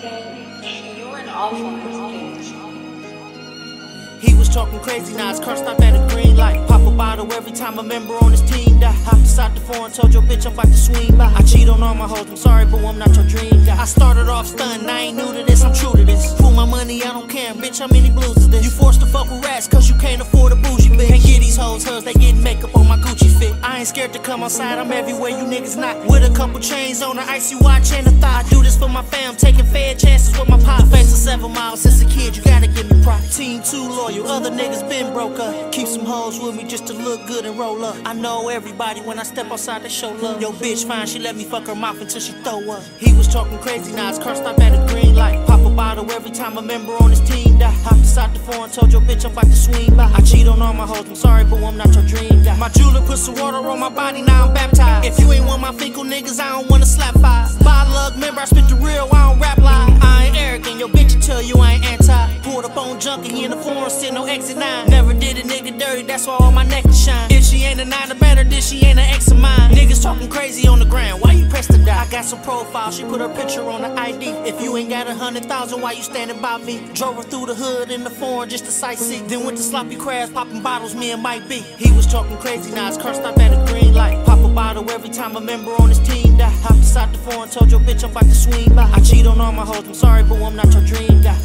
He was talking crazy, now his car stopped at a green light. Pop a bottle every time a member on his team die. Hopped inside the foreign, told your bitch I'm about to swing by. I cheat on all my hoes, I'm sorry, but I'm not your dream guy. I started off stunned, I ain't new to this, I'm true to this. Pull my money, I don't care, bitch, how many blues is this? You forced to fuck with rats, cause you can't afford a bougie bitch. Can't get these hoes hers, they getting makeup on ain't scared to come outside, I'm everywhere you niggas not. With a couple chains on, an icy watch and a thigh. I do this for my fam, taking fair chances with my pop. Face of seven miles since a kid, you gotta give me prop. Team too loyal, other niggas been broke up. Keep some hoes with me just to look good and roll up. I know everybody when I step outside, they show love. Yo, bitch fine, she let me fuck her mouth until she throw up. He was talking crazy, now his car stopped at a green light. Pop a bottle every time a member on his team die. Hopped inside the foreign, told your bitch I'm about to swing by. I cheat on all my hoes, I'm sorry, but I'm not your dream guy. My jeweler some water on my body, now I'm baptized. If you ain't one of my fecal niggas, I don't wanna slap five. By luck, remember I spit the real, I don't rap lie. I ain't arrogant, your bitch will tell you I ain't anti. Pulled up on junkie, in the foreign, still no exit nine. Never did a nigga dirty, that's why all my necklace shine. If why you press the die? I got some profile, she put her picture on the ID. If you ain't got a hundred thousand, why you standing by me? Drove her through the hood in the foreign just to sightsee. Then went to sloppy crabs, popping bottles, me and Mike B. He was talking crazy, now his car stopped at a green light. Pop a bottle every time a member on his team die. Hopped inside the foreign, told your bitch I'm about to swing by. I cheat on all my hoes, I'm sorry, but I'm not your dream guy.